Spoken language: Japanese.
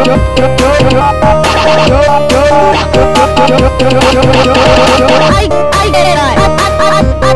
はい、アイてれない。